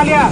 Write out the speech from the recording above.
Calia!